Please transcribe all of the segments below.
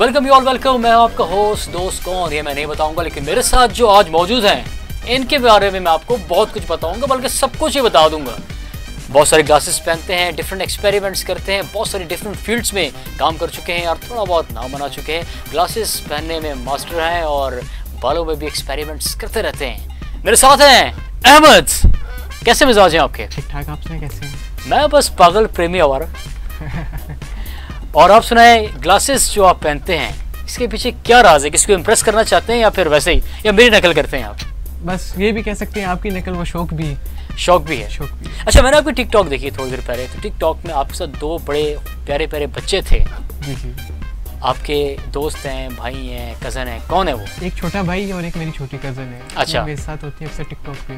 Welcome you all welcome मैं आपका host दोस्त कौन? ये मैं नहीं बताऊँगा लेकिन मेरे साथ जो आज मौजूद हैं इनके बारे में मैं आपको बहुत कुछ बताऊँगा बल्कि सब कुछ ही बता दूँगा। बहुत सारे ग्लासेस पहनते हैं डिफरेंट एक्सपेरिमेंट्स करते हैं बहुत सारी डिफरेंट फील्ड्स में काम कर चुके हैं और थोड़ा बहुत नाम बना चुके हैं। ग्लासेस पहनने में मास्टर हैं और बालों में भी एक्सपेरिमेंट्स करते रहते हैं। मेरे साथ हैं अहमद कैसे मिजाज हैं आपके? ठीक ठाक आपसे कैसे मैं बस पागल प्रेमी आवारा और आप सुनाए ग्लासेस जो आप पहनते हैं। इसके पीछे क्या राज है? किसको इम्प्रेस करना चाहते हैं या फिर वैसे ही? या मेरी नकल करते हैं आप? बस ये भी कह सकते हैं आपकी नकल वो शौक भी शौक भी है? शौक भी है। अच्छा मैंने आपकी टिकटॉक देखी थोड़ी देर पहले। तो टिकटॉक में आपके साथ दो बड़े प्यारे प्यारे बच्चे थे। जी जी। आपके दोस्त हैं भाई हैं कज़न हैं। कौन है वो? एक छोटा भाई है और एक मेरी छोटी कज़न है। अच्छा। मेरे साथ होती है अक्सर टिकटॉक पे।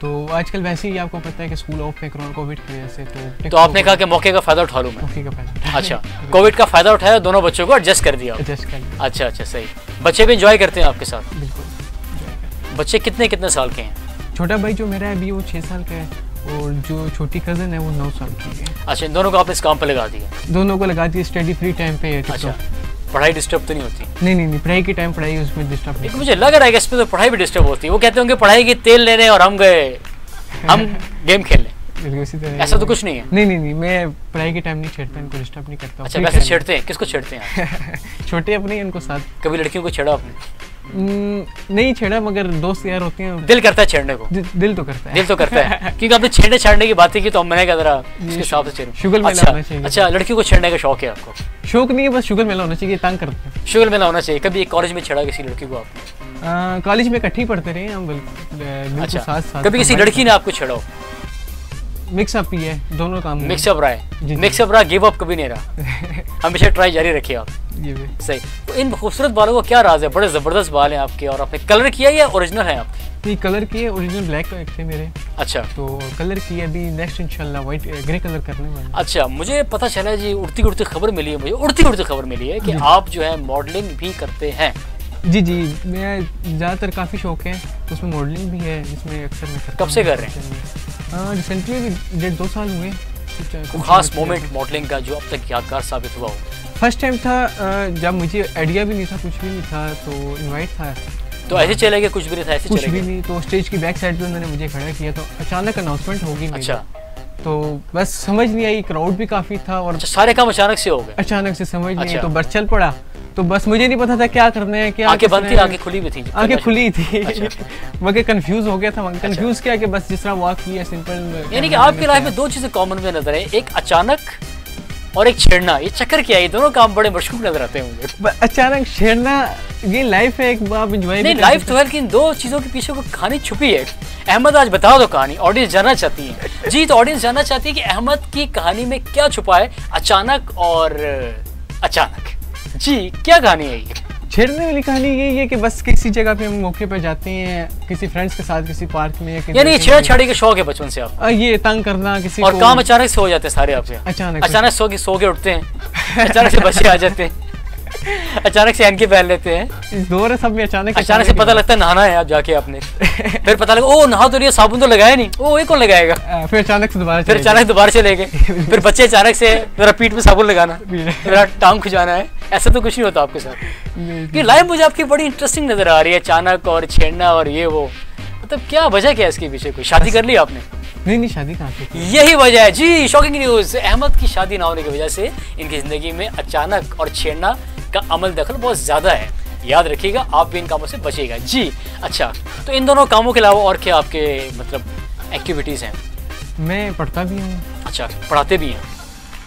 तो आजकल वैसे ही आपको पता है कि स्कूल ऑफ़ है कोरोना कोविड की वजह से तो तो आपने कहा कि मौके का फ़ायदा उठा लूँ मैं? मौके का फ़ायदा अच्छा कोविड का फ़ायदा उठाया दोनों बच्चों को एडजस्ट कर दिया। एडजस्ट कर लिया अच्छा अच्छा सही। बच्चे भी इंजॉय करते हैं आपके साथ? बिल्कुल। बच्चे कितने कितने साल के हैं? छोटा भाई जो मेरा है अभी वो छः साल का है और जो छोटी कज़न है वो नौ साल की है। अच्छा इन दोनों को आपने इस काम पे लगा दिया? दोनों को लगा दी स्टडी फ्री टाइम पे अच्छा। पढ़ाई डिस्टर्ब तो नहीं होती? नहीं नहीं नहीं पढ़ाई के टाइम पढ़ाई उसमें डिस्टर्ब नहीं मुझे लग रहा है कि इसमें तो पढ़ाई भी डिस्टर्ब होती है। वो कहते होंगे पढ़ाई के तेल लेने और हम गए। हम गेम खेल रहे ऐसा तो कुछ नहीं है। नहीं नहीं नहीं मैं पढ़ाई के टाइम नहीं छेड़ता इनको डिस्टर्ब नहीं करता अच्छा वैसे छेड़ते हैं? किसको छेड़ते हैं छोटे अपने इनको उनको साथ। कभी लड़कियों को छेड़ा आपने? हम्म, नहीं छेड़ा मगर दोस्त यार होते हैं। दिल करता है छेड़ने को। दि- दिल तो करता है। दिल तो करता है। क्योंकि आपने छेड़ने छाड़ने की बात की तो मैंने कहा जरा इसके हिसाब से छेड़ूं। शुगर मेला अच्छा होना चाहिए। अच्छा लड़कियों को छेड़ने का शौक है आपको? शौक नहीं है बस शुगर मेला होना चाहिए तंग करते हैं। शुगर मेला होना चाहिए। कभी एक कॉलेज में छेड़ा किसी लड़की को आपने? आ, कॉलेज में इकट्ठे ही पढ़ते रहे हम बिल्कुल अच्छा कभी किसी लड़की ने आपको छेड़ा हो मिक्स अप ही है दोनों काम मिक्सअप रहा है। मिक्सअप रहा गिव अप कभी नहीं रहा। हमेशा ट्राई जारी रखिए आप। सही। तो इन खूबसूरत बालों का क्या राज है? बड़े ज़बरदस्त बाल हैं आपके और आपने कलर किया या ओरिजिनल है आपके? ये कलर की है ओरिजिनल ब्लैक थे मेरे। अच्छा। तो कलर की है अभी नेक्स्ट इंशाल्लाह वाइट ग्रे कलर करने वाले अच्छा मुझे पता चला जी उड़ती उड़ती खबर मिली है मुझे। उड़ती उड़ती खबर मिली है कि आप जो है मॉडलिंग भी करते हैं। जी जी। मैं ज़्यादातर काफ़ी शौक है उसमें मॉडलिंग भी है जिसमें अक्सर मैं कब से कर रहे हाँ? रिसेंटली अभी डेढ़ दो साल हुए खास मोमेंट मॉडलिंग का जो अब तक यादगार साबित हुआ हो। फ़र्स्ट टाइम था जब मुझे आइडिया भी नहीं था कुछ भी नहीं था तो इनवाइट था। तो ऐसे चले गए कुछ भी नहीं था ऐसे कुछ भी नहीं तो स्टेज की बैक साइड पे उन्होंने मुझे खड़ा किया तो अचानक अनाउंसमेंट होगी अच्छा। तो बस समझ नहीं आई क्राउड भी काफ़ी था और अच्छा सारे काम अचानक से हो गए। अचानक से समझ नहीं अच्छा। तो बस चल पड़ा। तो बस मुझे नहीं पता था क्या करने है क्या आँखें बंद थी। आँखें खुली भी थी आँखें खुली थी। अच्छा। मगर कंफ्यूज हो गया था मगर कंफ्यूज क्या कि बस जिस तरह वॉक किया सिंपल यानी कि आपकी लाइफ में दो चीज़ें कॉमन में नज़र है एक अचानक और एक छेड़ना। ये चक्कर क्या है? दोनों काम बड़े मशकूक नज़र आते हैं मुझे अचानक छेड़ना ये लाइफ है एक आप इंजॉय नहीं लाइफ तो है लेकिन दो चीज़ों के पीछे को कहानी छुपी है। अहमद आज बता दो कहानी ऑडियंस जानना चाहती है। जी तो ऑडियंस जानना चाहती है कि अहमद की कहानी में क्या छुपा है अचानक और अचानक। जी क्या कहानी है ये? छेड़ने वाली कहानी यही है कि बस किसी जगह पे हम मौके पे जाते हैं किसी फ्रेंड्स के साथ किसी पार्क में या किसी यानी ये कहीं छेड़छाड़ी का शौक है बचपन से आप ये तंग करना किसी और को काम अचानक से हो जाते हैं सारे आपसे अचानक अचानक सो के सो के उठते हैं अचानक से बच्चे आ जाते हैं अचानक से एनके पहन लेते हैं। इस दौर है सब में अचानक अचानक से पता लगता है नहाना है आप जाके आपने। फिर पता लगा ओ नहा तो लिया साबुन तो लगाया नहीं। ओ ये कौन लगाएगा? फिर अचानक से दोबारा फिर अचानक दोबारा चले गए। फिर बच्चे अचानक से मेरा पीठ में साबुन लगाना। मेरा टांग खुजाना है। ऐसा तो कुछ नहीं होता आपके साथ। ये लाइफ मुझे आपकी बड़ी इंटरेस्टिंग नज़र आ रही है अचानक और छेड़ना और ये वो। मतलब क्या वजह क्या है इसके पीछे कोई शादी कर ली आपने? नहीं नहीं शादी कहाँ से यही वजह है। जी शॉकिंग न्यूज़ अहमद की शादी ना होने की वजह से इनकी ज़िंदगी में अचानक और छेड़ना का अमल दखल बहुत ज़्यादा है। याद रखिएगा आप भी इन कामों से बचिएगा। जी अच्छा तो इन दोनों कामों के अलावा और क्या आपके मतलब एक्टिविटीज़ हैं? मैं पढ़ता भी हूँ। अच्छा पढ़ाते भी हैं।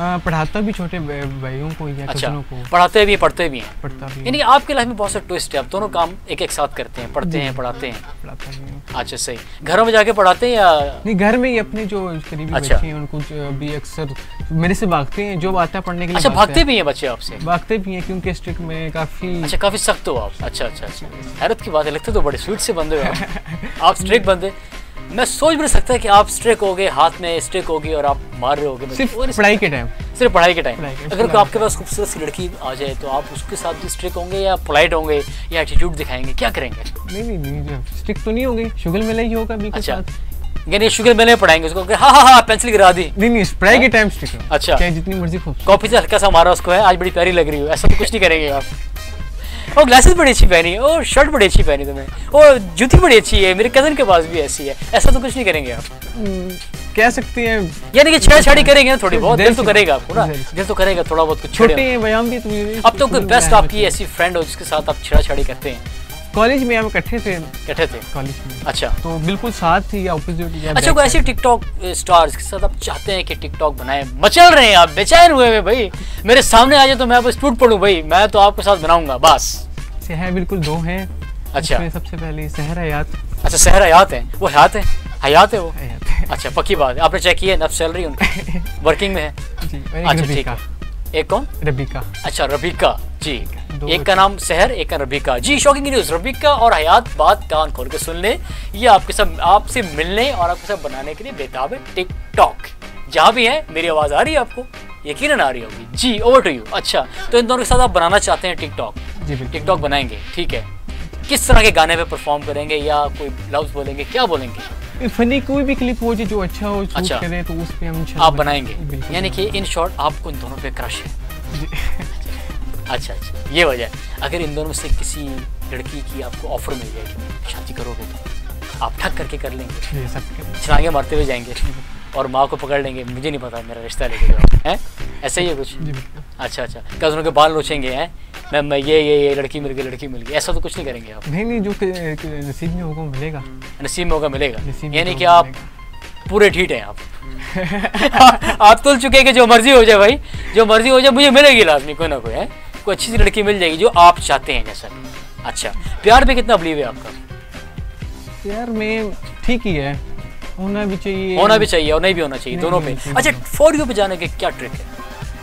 आ, पढ़ाता भी छोटे भ- भाइयों को या अच्छा को। पढ़ाते भी हैं पढ़ते भी हैं। पढ़ता भी यानी कि आपकी लाइफ में बहुत से ट्विस्ट है आप दोनों काम एक एक साथ करते हैं पढ़ते हैं पढ़ाते हैं। भी अच्छा सही। घरों में जाके पढ़ाते हैं या नहीं घर में ही अपने जो करीबी अच्छा। बच्चे हैं उनको अभी अक्सर मेरे से भागते हैं जो आता है पढ़ने के लिए अच्छा भागते भागते भी हैं बच्चे आपसे? भागते भी हैं क्योंकि स्ट्रिक्ट में काफ़ी अच्छा काफ़ी सख्त हो आप। अच्छा अच्छा अच्छा। हैरत की बात है लगते तो बड़े स्वीट से बंदे हो आप। स्ट्रिक्ट बंदे। मैं सोच भी नहीं सकता कि आप स्ट्रिक हो गए हाथ में स्ट्रिक होगी और आप मार रहे होगे। सिर्फ़ पढ़ाई के टाइम सिर्फ़ पढ़ाई के टाइम अगर आपके पास खूबसूरत सी लड़की आ जाए तो आप उसके साथ भी स्ट्रिक होंगे या पोलाइट होंगे या एटीट्यूड दिखाएँगे। क्या करेंगे? नहीं नहीं नहीं स्ट्रिक्ट तो नहीं होगी। शुगर मेला ही होगा अच्छा। यानी शुगर मिलने पढ़ाएँगे उसको। हाँ हाँ हाँ पेंसिल गिरा दी। नहीं नहीं स्प्रे के टाइम स्टिक अच्छा। जितनी मर्ज़ी कॉफ़ी से हल्का सा मारा उसको है आज बड़ी प्यारी लग रही हो। ऐसा तो कुछ नहीं करेंगे आप। और ग्लासेस बड़ी अच्छी पहनी है। और शर्ट बड़ी अच्छी पहनी तुम्हें। और जूती बड़ी अच्छी है। मेरे कज़न के पास भी ऐसी है। ऐसा तो कुछ नहीं करेंगे आप। कह सकते हैं। यानी कि छेड़छाड़ी करेंगे ना थोड़ी बहुत दिल तो करेगा आपको ना। दिल तो करेगा थोड़ा बहुत कुछ छोटे। हैं बयान भी तुम्हें अब तो कोई बेस्ट आपकी ऐसी फ्रेंड हो जिसके साथ आप छेड़ाछाड़ी करते हैं? कॉलेज में हम इकट्ठे थे। इकट्ठे थे? कॉलेज में। अच्छा। तो बिल्कुल साथ थी या ऑपोजिट या अच्छा कोई ऐसे टिकटॉक स्टार्स के साथ आप चाहते हैं कि टिकटॉक बनाए? मचल रहे हैं आप बेचैन हुए हैं भाई। मेरे सामने आ जाए तो मैं बस टूट पड़ूं भाई। मैं तो आपके साथ बनाऊँगा बस। से है बिल्कुल दो हैं। अच्छा। सबसे पहले सहर हयात। अच्छा सहर हयात है? वो हयात है? हयात है वो? हयात है। अच्छा पक्की बात है। आपने चेक किया नफ सैलरी उनकी? वर्किंग में है? जी अच्छा ठीक है। एक कौन? रबीका। अच्छा रबीका जी। एक का नाम सहर एक का रबीका। जी शॉकिंग न्यूज़ रबीका और हयात बात कान खोल के सुन ले। ये आपके सब आपसे मिलने और आपके सब बनाने के लिए बेताब है टिकटॉक जहाँ भी है मेरी आवाज़ आ रही है आपको? यकीनन आ रही होगी। जी ओवर टू यू अच्छा तो इन दोनों के साथ आप बनाना चाहते हैं टिकटॉक जी बिल्कुल। टिकटॉक बनाएँगे ठीक है? किस तरह के गाने पे परफॉर्म करेंगे या कोई लफ्ज बोलेंगे क्या बोलेंगे? फनी कोई भी क्लिप हो जो अच्छा हो अच्छा। करे तो उस पे हम आप बनाएँगे? यानी कि इन शॉर्ट आपको इन दोनों पे क्रश है। अच्छा अच्छा। ये वजह है। अगर इन दोनों से किसी लड़की की आपको ऑफ़र मिल जाए कि शादी करोगे तो आप ठक करके कर लेंगे। छलांगे मारते हुए जाएँगे और माँ को पकड़ लेंगे। मुझे नहीं पता मेरा रिश्ता लेके जाओ। है? ऐसा ही है कुछ? अच्छा अच्छा। कजनों के बाल नोचेंगे हैं? मैं मैं ये ये ये लड़की मिल गई लड़की मिल गई। ऐसा तो कुछ नहीं करेंगे आप। नहीं नहीं जो नसीब में होगा मिलेगा। नसीब मौका मिलेगा। यानी कि आप पूरे ठीक हैं आप। आप तुल चुके हैं कि जो मर्ज़ी हो जाए भाई जो मर्ज़ी हो जाए मुझे मिलेगी लाजमी कोई ना कोई है। कोई अच्छी सी लड़की मिल जाएगी जो आप चाहते हैं जैसा। अच्छा प्यार पे कितना बिलीव है आपका? प्यार में ठीक ही है। होना भी चाहिए। होना भी चाहिए और नहीं भी होना चाहिए दोनों पे। नहीं, अच्छा। फॉर यू पे जाने के क्या ट्रिक है?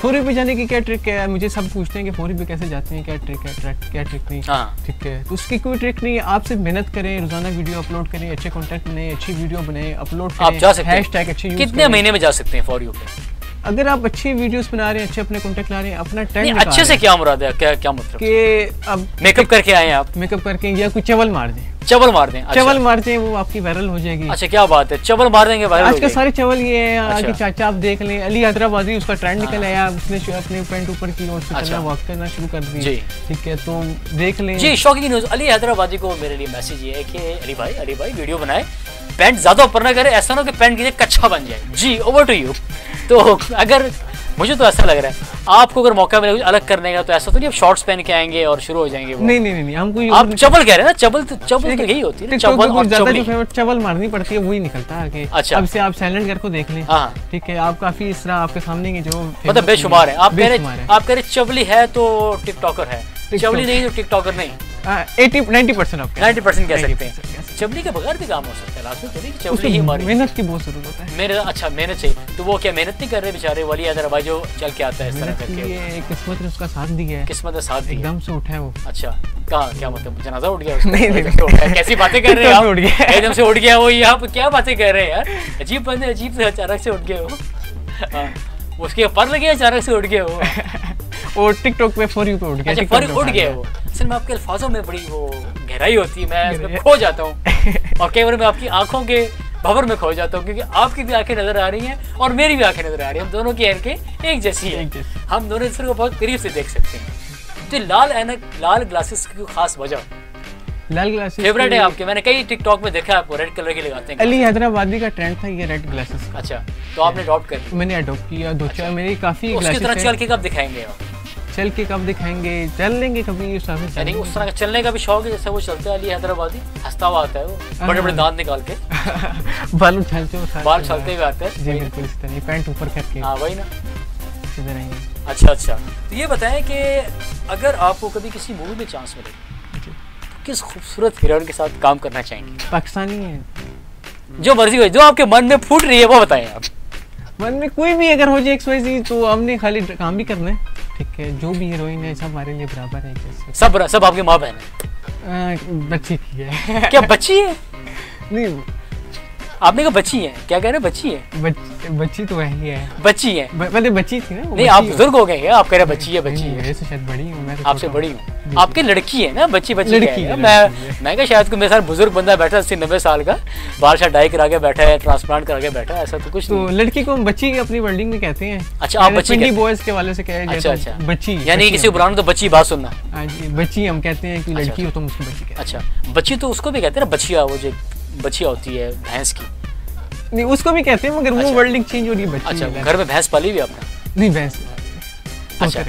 फोरी पे जाने की क्या ट्रिक है? मुझे सब पूछते हैं कि फोरी पे कैसे जाते हैं क्या ट्रिक है ट्रैक क्या ट्रिक नहीं हाँ। ठीक है। तो उसकी कोई ट्रिक नहीं है आप सिर्फ़ मेहनत करें रोज़ाना वीडियो अपलोड करें अच्छे कॉन्टेंट बनाए अच्छी वीडियो बनाए अपलोड करें आप जा सकते अच्छे कितने महीने में जा सकते हैं फॉर यू पे? अगर आप अच्छी वीडियोस बना रहे हैं अच्छे अपने कंटेंट ला रहे हैं अपना टाइम अच्छे से क्या मुराद है? क्या क्या मतलब? कि अब मेकअप करके आए हैं आप। मेकअप करके या कोई चवल मार दें। चवल मार दें अच्छा। चवल मार दें वो आपकी वायरल हो जाएगी। अच्छा क्या बात है? चवल मार देंगे वायरल हो आजकल सारे चवल ये हैं आगे अच्छा। चाचा आप देख लें अली हैदराबादी उसका ट्रेंड निकल हाँ। आया उसने अपने पैंट ऊपर की और अच्छा। वॉक करना शुरू कर दी ठीक है तो देख लें। जी शॉकिंग न्यूज़ अली हैदराबादी को मेरे लिए मैसेज ये है कि अली भाई अली भाई वीडियो बनाए। पैंट ज़्यादा ऊपर ना करे ऐसा ना हो कि पैंट की कच्चा बन जाए। जी ओवर टू यू तो अगर मुझे तो ऐसा लग रहा है आपको अगर मौका मिले कुछ अलग करने का तो ऐसा तो नहीं अब शॉर्ट्स पहन के आएँगे और शुरू हो जाएँगे वो। नहीं नहीं नहीं हम कोई आप चबल कह रहे हैं ना चबल तो चबल तो यही होती है चबल और कुछ ज़्यादा जो फेवरेट चवल मारनी पड़ती है वही निकलता है अच्छा। अब से आप साइलेंट घर को देख लें। हाँ। ठीक है आप काफ़ी इस तरह आपके सामने की जो मतलब बेशुमार है। आप कह रहे आप कह रहे चबली है तो टिकटॉकर है। चबली नहीं तो टिकटॉकर नहीं। एटी नाइन्टी परसेंट आप नाइन्टी परसेंट कह 90% सकते कह सकते हैं। चबली के बगैर भी काम हो सकता है लाजमी तो नहीं कि चबली ही हमारी मेहनत की बहुत ज़रूरत है। मेरे अच्छा मेहनत चाहिए। तो वो क्या मेहनत नहीं कर रहे बेचारे? वाली अदर भाई जो चल के आता है इस तरह करके। ये किस्मत ने उसका साथ दिया है। किस्मत है साथ दी है। एकदम से उठा है वो। अच्छा कहाँ क्या मतलब जनाजा उठ गया? नहीं, नहीं, गया। कैसी बातें कर रहे हैं आप? उठ गया। एकदम से उठ गया वो यहाँ पे क्या बातें कर रहे हैं यार? अजीब बंदे अजीब से अचानक से उठ गए वो। हाँ, उसके पर लगे अचानक से उठ गए वो और टिकटॉक पे फॉर यू पे उठ गया अच्छा फ़र्क पे उठ गया। वो। असल में आपके अल्फाजों में बड़ी वो गहराई होती है मैं गहराई। खो जाता हूँ। और कई बार मैं आपकी आँखों के भवर में खो जाता हूँ क्योंकि आपकी भी आँखें नज़र आ रही हैं और मेरी भी आँखें नज़र आ रही हैं। हम दोनों की आँखें एक जैसी है। हम दोनों दूसरे को बहुत करीब से देख सकते हैं। तो लाल ऐनक लाल ग्लासेस की खास वजह? लाल ग्लासेस फेवरेट है आपके? मैंने कई टिकटॉक में देखा है आपको रेड कलर की लगाते हैं। अली हैदराबादी का ट्रेंड था ये रेड ग्लासेस अच्छा तो आपने अडॉप्ट कर मैंने अडॉप्ट किया दो चार मेरी काफ़ी उसकी तरह ग्लासेस चल के कब दिखाएँगे आप? चल के कब दिखाएँगे? चल लेंगे कभी उस से उस तरह का चलने का भी शौक है जैसे वो चलता है अली हैदराबादी हंसता हुआ आता है वो बड़े बड़े हाँ। दांत निकाल के। बाल उछालते हो बाल में। चलते हुए आते हैं। जी बिल्कुल इस तरह पैंट ऊपर करके। हाँ वही ना। सीधे रहेंगे अच्छा अच्छा। तो ये बताएँ कि अगर आपको कभी किसी मूवी में चांस मिले तो किस खूबसूरत हीरोइन के साथ काम करना चाहेंगे? पाकिस्तानी है। जो मर्ज़ी हो जो आपके मन में फूट रही है वो बताएँ आप। मन में कोई भी अगर हो जाए एक्स वाई जी तो हमने खाली काम भी करना है। ठीक है जो भी हीरोइन है सब हमारे लिए बराबर है जैसे सब सब आपके माँ बहन है बच्ची की है। क्या बच्ची है? नहीं आपने कहा बच्ची है। क्या कह रहे हैं? बच्ची है। बच, बच्ची तो वही है। बच्ची है। ब- पहले बच्ची थी ना नहीं आप बुज़ुर्ग हो गए हैं। आप कह रहे हैं बच्ची है बच्ची है। मेरे से शायद बड़ी हूँ मैं तो आपसे बड़ी हूँ। आपकी लड़की है ना बच्ची बच्ची लड़की है। मैं मैं क्या शायद कोई मेरे साथ बुज़ुर्ग बंदा बैठा है अस्सी नब्बे साल का बाल शायद डाई करा के बैठा है ट्रांसप्लांट करा के बैठा है ऐसा तो कुछ तो लड़की को हम बच्ची अपनी वर्ल्डिंग में कहते हैं। अच्छा, आप बच्ची बॉयज़ के वाले से कहे जाए अच्छा अच्छा। बच्ची यानी किसी को बुलाना तो बच्ची बात सुनना। हाँ जी, बच्ची हम कहते हैं कि अच्छा, लड़की हो तो उसको बच्ची अच्छा बच्ची तो उसको भी कहते हैं ना बच्चिया वो जो बच्चिया होती है भैंस की। नहीं उसको भी कहते हैं मगर वो अच्छा। वर्ल्डिंग चेंज हो रही है अच्छा घर में भैंस पाली भी आपने? नहीं भैंस अच्छा।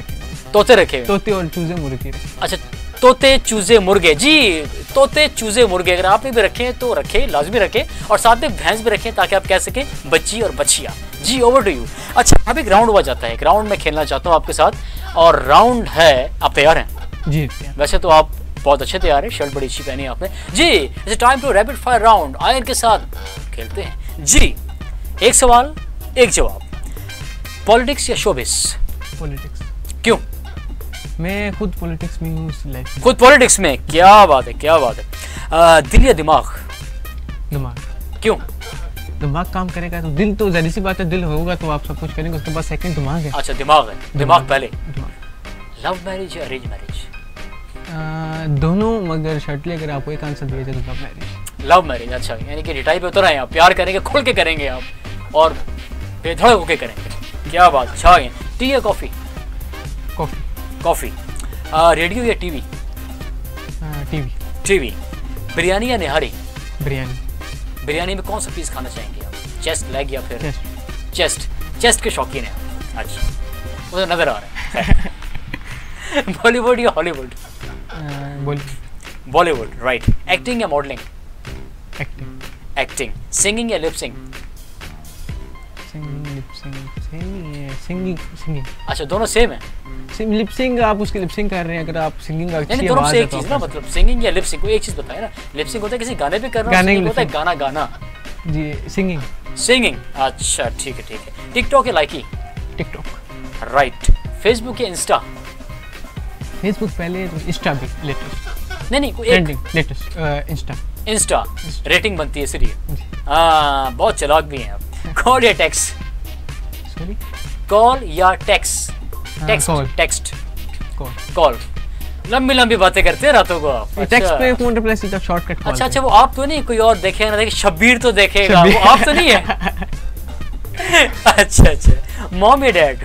तोते रखे तोते और चूजे मुर्गी अच्छा तोते चूजे मुर्गे। जी तोते चूजे मुर्गे अगर आपने भी रखे हैं तो रखे लाजमी रखे और साथ में भैंस भी रखें ताकि आप कह सकें बच्ची और बच्चिया जी ओवर टू यू अच्छा अभी ग्राउंड हुआ जाता है। ग्राउंड में खेलना चाहता हूँ आपके साथ और राउंड है आप तैयार हैं? जी वैसे तो आप बहुत अच्छे तैयार हैं शर्ट बड़ी अच्छी पहनी है आपने। जी it's time to rapid fire round Ayan के साथ खेलते हैं। जी एक सवाल एक जवाब। पॉलिटिक्स या शोबिस पॉलिटिक्स क्यों? मैं खुद पॉलिटिक्स में हूँ खुद पॉलिटिक्स में? क्या बात है क्या बात है। आ, दिल या दिमाग? दिमाग। क्यों? दिमाग काम करेगा तो दिल तो जहरी सी बात है दिल होगा तो आप सब कुछ करेंगे उसके बाद सेकंड दिमाग है। अच्छा दिमाग है। दिमाग दिमाग। पहले। दिमाग। लव मैरिज या अरेंज मैरिज दोनों मगर शर्टली अगर आपको एक आंसर दिया जाए तो लव मैरिज लव मैरिज अच्छा। यानी कि रिटाई पे उतर आए आप प्यार करेंगे खुल के करेंगे आप और बेधड़क होके करेंगे। क्या बात छा गए टी या कॉफ़ी कॉफ़ी कॉफ़ी रेडियो या टीवी टीवी टीवी बिरयानी या निहारी? बिरयानी। बिरयानी में कौन सा पीस खाना चाहेंगे आप? चेस्ट लेग या फिर चेस्ट चेस्ट के शौकीन है। अच्छा। वो तो नज़र आ रहा है। बॉलीवुड या हॉलीवुड बॉलीवुड राइट एक्टिंग या मॉडलिंग एक्टिंग एक्टिंग सिंगिंग या lip sync singing lip sync singing singing singing अच्छा दोनों सेम है? लिप सिंग आप उसकी लिप सिंग कर रहे हैं अगर आप सिंगिंग अच्छी दोनों से एक चीज़ ना मतलब सिंगिंग या कोई एक चीज़ बताए ना। लिपसिंग होता है किसी गाने पे करना गाने होता है गाना गाना। जी सिंगिंग सिंगिंग अच्छा ठीक है ठीक है। टिकटॉक या लाइकी टिकटॉक राइट फेसबुक या इंस्टा फेसबुक पहले तो इंस्टा भी लेटेस्ट नहीं नहीं कोई trending latest Insta Insta rating बनती है इसलिए। हाँ बहुत चलाक भी हैं आप। कॉल या टेक्स्ट सॉरी कॉल या टेक्स्ट हाँ, text call. Text call call लंबी लंबी बातें करते हैं रातों को आप। टेक्स्ट अच्छा। पे फ़ोन रिप्लाई सीधा शॉर्टकट अच्छा अच्छा वो आप तो नहीं कोई और देखे ना देखे शब्बीर तो देखेगा वो आप तो नहीं है? अच्छा अच्छा। मॉम या डैड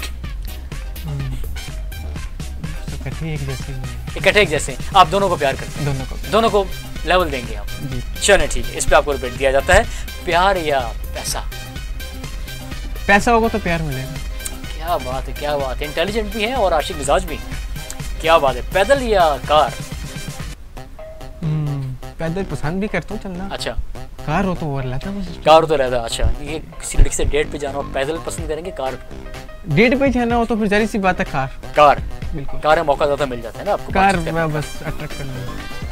इकट्ठे एक जैसे इकट्ठे एक जैसे आप दोनों को प्यार करते दोनों को हैं दोनों को लेवल देंगे आप चले ठीक है इस पे आपको रिपीट दिया जाता है। प्यार या पैसा? पैसा होगा तो प्यार मिलेगा। क्या बात है क्या बात है। इंटेलिजेंट भी है और आशिक मिजाज भी क्या बात है। पैदल या कार? हम्म, पैदल पसंद भी करता हूँ चलना। अच्छा। कार हो तो वो रहता है कार तो रहता है अच्छा। ये किसी लड़की से डेट पे जाना हो पैदल पसंद करेंगे कार डेट पे जाना हो तो फिर जारी सी बात है कार। कार। बिल्कुल। कार में मौका ज़्यादा मिल जाता है ना आपको कार मैं बस अट्रैक्ट करना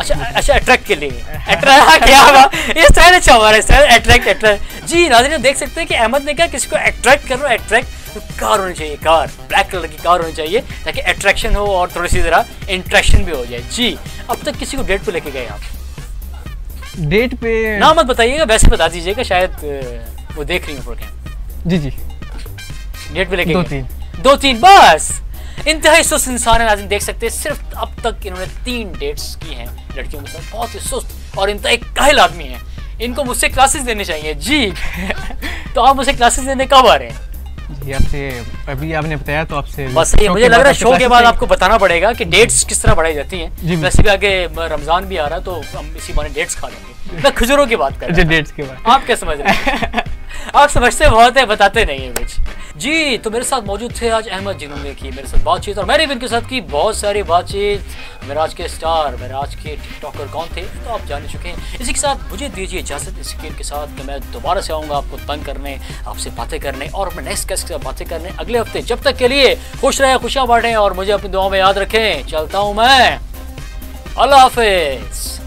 अच्छा अच्छा अट्रैक्ट के लिए। अट्रैक्ट क्या बात ये स्टाइल अच्छा हमारा स्टाइल अट्रैक्ट अट्रैक्ट जी नाज़रीन देख सकते हैं कि अहमद ने कहा किसी को अट्रैक्ट कर रहा है अट्रैक्ट तो कार होनी चाहिए कार। ब्लैक कलर की कार होनी चाहिए ताकि अट्रैक्शन हो और थोड़ी सी ज़रा इंट्रैक्शन भी हो जाए। जी अब तक किसी को डेट पे लेके गए आप? डेट पे ना मत बताइएगा वैसे बता दीजिएगा शायद वो देख रही हूँ प्रोग्राम जी जी। डेट पे लेके दो तीन। दो तीन बस! इंतहाई सुस्त इंसान है नाज़रीन देख सकते हैं सिर्फ़ अब तक इन्होंने तीन डेट्स की हैं लड़कियों के साथ। बहुत ही सुस्त और इंतहाई काहिल आदमी हैं। इनको मुझसे क्लासेस देने चाहिए। जी। तो आप मुझसे क्लासेस देने कब आ रहे हैं? जी आपसे अभी आपने बताया तो आपसे बस ये मुझे लग रहा है शो के बाद आपको बताना पड़ेगा कि डेट्स किस तरह बढ़ाई जाती हैं। वैसे भी आगे रमज़ान भी आ रहा है तो हम इसी बारे डेट्स खा लेंगे। मैं खजूरों की बात कर रहा हूँ डेट्स के बाद आप क्या समझ रहे हैं? आप समझते बहुत है, बताते नहीं है कुछ जी तो मेरे साथ मौजूद थे आज अहमद जिन्होंने की मेरे साथ बातचीत और मैंने भी इनके साथ की बहुत सारी बातचीत। मेरे आज के स्टार मेरे आज के टिकटॉकर कौन थे तो आप जान चुके हैं। इसी के साथ मुझे दीजिए इजाज़त, इस गेम के साथ कि मैं दोबारा से आऊँगा आपको तंग करने, आपसे बातें करने और अपने नेक्स्ट गेस्ट के साथ बातें करने। अगले हफ़्ते जब तक के लिए खुश रहें, खुशियाँ बांटें और मुझे अपनी दुआ में याद रखें। चलता हूँ मैं। अल्लाह हाफिज़।